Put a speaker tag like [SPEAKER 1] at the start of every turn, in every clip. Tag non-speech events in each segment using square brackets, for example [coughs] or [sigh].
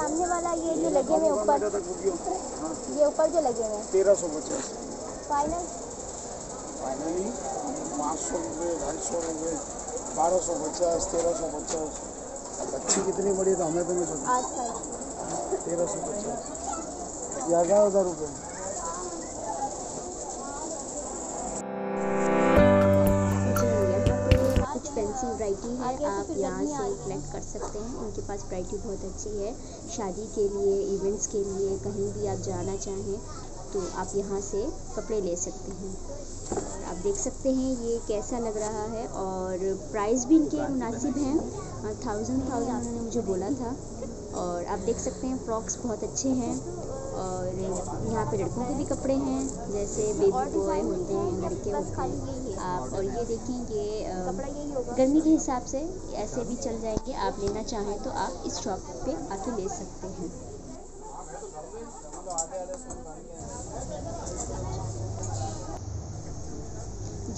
[SPEAKER 1] वाला ये जो लगे हुए ऊपर। ये ऊपर जो लगे हुए
[SPEAKER 2] तेरह सौ पचास।
[SPEAKER 1] फाइनल
[SPEAKER 2] फाइनली पाँच सौ रुपये ढाई सौ रुपये बारह सौ पचास तेरह सौ पचास। अच्छी कितनी बड़ी तो हमें तो नहीं
[SPEAKER 1] सोचा
[SPEAKER 2] तेरह सौ पचास। ग्यारह हज़ार रुपये
[SPEAKER 3] फैंसी वैरायटी है आप यहाँ से कलेक्ट कर सकते हैं। इनके पास वैरायटी बहुत अच्छी है। शादी के लिए इवेंट्स के लिए कहीं भी आप जाना चाहें तो आप यहाँ से कपड़े ले सकते हैं। और आप देख सकते हैं ये कैसा लग रहा है और प्राइस भी इनके मुनासिब हैं। थाउज़ेंड थाउज़ेंड उन्होंने मुझे बोला था। और आप देख सकते हैं फ्रॉक्स बहुत अच्छे हैं और यहाँ पे लड़कों के भी कपड़े हैं, जैसे बेबी बॉय होते हैं, लड़के होते हैं। आप, और ये देखें
[SPEAKER 1] होगा
[SPEAKER 3] गर्मी के हिसाब से ऐसे भी चल जाएँगे। आप लेना चाहें तो आप इस शॉप पे आके ले सकते हैं।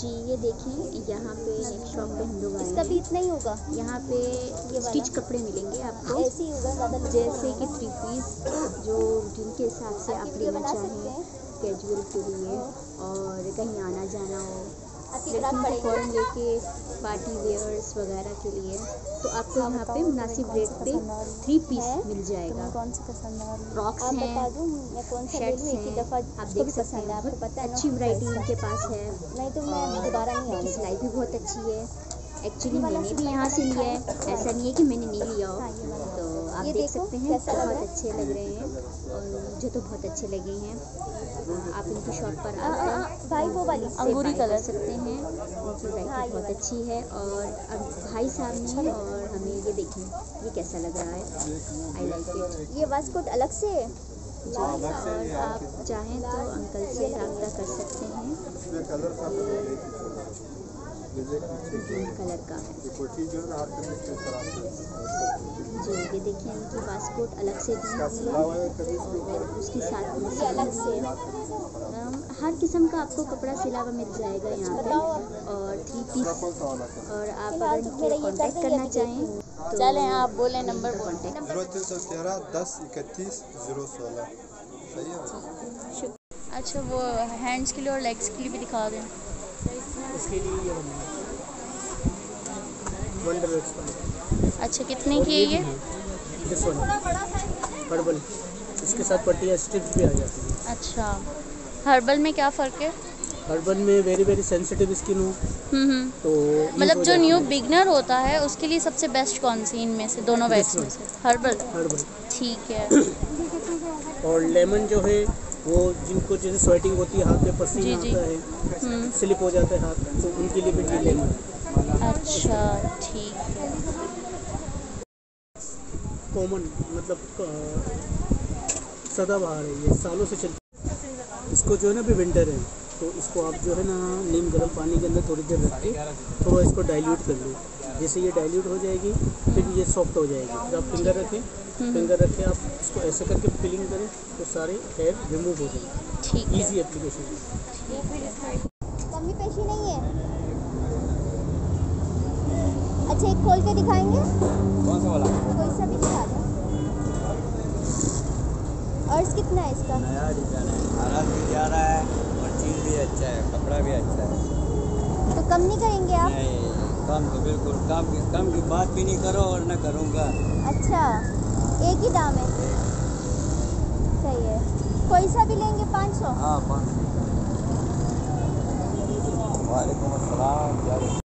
[SPEAKER 3] जी ये देखिए यहाँ पे नेक्स्ट शॉप पे हम लोग आए
[SPEAKER 1] इसका भी इतना ही होगा।
[SPEAKER 3] यहाँ पे
[SPEAKER 1] ये
[SPEAKER 3] स्टिच कपड़े मिलेंगे आपको।
[SPEAKER 1] ऐसे ही होगा ज़्यादा
[SPEAKER 3] जैसे कि थ्री पीस जो जिनके हिसाब से
[SPEAKER 1] आप
[SPEAKER 3] लेना चाहें कैजुअल के लिए और कहीं आना जाना हो। फ़ौरन लेके पार्टी वेयर्स वगैरह के लिए तो आपको यहाँ पे मुनासिब रेट पे थ्री पीस
[SPEAKER 1] है?
[SPEAKER 3] मिल जाएगा।
[SPEAKER 1] कौन सी पसंद है?
[SPEAKER 3] फ्रॉक्स हैं
[SPEAKER 1] मैं कौन सा ले
[SPEAKER 3] शर्ट्स
[SPEAKER 1] ही
[SPEAKER 3] हैं आप देख सकते
[SPEAKER 1] हैं आपको
[SPEAKER 3] बहुत
[SPEAKER 1] पता है
[SPEAKER 3] अच्छी वैरायटी इनके पास है।
[SPEAKER 1] नहीं तो मैं दोबारा नहीं आऊँगी।
[SPEAKER 3] सिलाई भी बहुत अच्छी है। एक्चुअली मैंने भी यहाँ से लिया है।
[SPEAKER 1] अच्छा
[SPEAKER 3] ऐसा नहीं है कि मैंने नहीं लिया हो।
[SPEAKER 1] हाँ।
[SPEAKER 3] तो आप देख सकते हैं बहुत अच्छे लग रहे हैं। मुझे तो बहुत अच्छे लगे हैं। आप इनकी शॉप पर
[SPEAKER 1] आ, आ, आ, भाई वो वाली अंगूरी कलर
[SPEAKER 3] सकते हैं। उनकी
[SPEAKER 1] हाँ,
[SPEAKER 3] वैरायटी बहुत अच्छी है और अब भाई साहब ने और हमें ये देखें ये कैसा लग रहा है? आई लाइक इट
[SPEAKER 1] ये वास्कोट अलग से है?
[SPEAKER 3] जी और आप चाहें तो अंकल से रब्ता कर सकते हैं। कलर का है। जी ये देखिए इनकी पासपोर्ट अलग से दी हुई है और उसके साथ में
[SPEAKER 1] अलग से
[SPEAKER 3] हर किस्म का आपको कपड़ा सिला हुआ मिल जाएगा यहाँ पे और थ्री पीस और आप अगर
[SPEAKER 1] मेरा
[SPEAKER 3] इनके
[SPEAKER 1] ये कर
[SPEAKER 3] कांटेक्ट
[SPEAKER 1] देंगे
[SPEAKER 3] करना चाहें तो
[SPEAKER 1] चलें आप बोले नंबर बोल
[SPEAKER 4] ज़ीरो तीन सौ तेरह दस इकतीस ज़ीरो सोलह। सही है?
[SPEAKER 5] अच्छा वो हैंड्स के लिए और लेग्स के लिए भी दिखा दें।
[SPEAKER 2] इसके लिए ये बनेगा वंडर एक्सपांड
[SPEAKER 5] अच्छा कितने की है ये
[SPEAKER 2] हर्बल। इसके साथ पट्टियाँ स्ट्रिप्स भी आ जाती हैं।
[SPEAKER 5] अच्छा। हर्बल में क्या फ़र्क है?
[SPEAKER 2] हर्बल में वेरी वेरी सेंसिटिव स्किन हो।
[SPEAKER 5] हम्म हम्म।
[SPEAKER 2] तो
[SPEAKER 5] मतलब जो न्यू बिगनर होता है उसके लिए सबसे बेस्ट कौन सी इनमें से दोनों वैक्स में से? हर्बल।
[SPEAKER 2] हर्बल।
[SPEAKER 5] ठीक है। [coughs]
[SPEAKER 2] और लेमन जो है वो जिनको जैसे स्वेटिंग होती है हाथ में पसीना
[SPEAKER 5] जी, जी।
[SPEAKER 2] आता है
[SPEAKER 5] हम्म।
[SPEAKER 2] स्लिप हो जाता है हाथ तो उनके लिए भी लेमन
[SPEAKER 5] अच्छा ठीक है।
[SPEAKER 2] कॉमन मतलब सदाबहार है ये सालों से चलती इसको जो है ना अभी विंटर है तो इसको आप जो है ना नीम गर्म पानी के अंदर थोड़ी देर रख के थोड़ा इसको डाइल्यूट कर लो। जैसे ये डाइल्यूट हो जाएगी फिर ये सॉफ्ट हो जाएगी। फिर आप फिंगर रखें फिंगर रखें आप इसको ऐसे करके फिलिंग करें तो सारे हेयर रिमूव हो जाएँगे। ईजी एप्लीकेशन है
[SPEAKER 1] कमी पेशी नहीं है अच्छा एक खोल के दिखाएँगे?
[SPEAKER 4] कौन सा वाला?
[SPEAKER 1] कोई सा भी दिखा दो। अर्ज़ कितना है इसका?
[SPEAKER 4] नया डिज़ाइन है। आराम भी जा रहा है और चीज़ भी अच्छा है कपड़ा भी अच्छा है।
[SPEAKER 1] तो कम नहीं करेंगे आप?
[SPEAKER 4] नहीं कम तो बिल्कुल कम की कम की बात भी नहीं करो और न करूँगा।
[SPEAKER 1] अच्छा एक ही दाम है। सही है। कोई सा भी लेंगे पाँच सौ?
[SPEAKER 4] हाँ पाँच वालेकुम अस्सलाम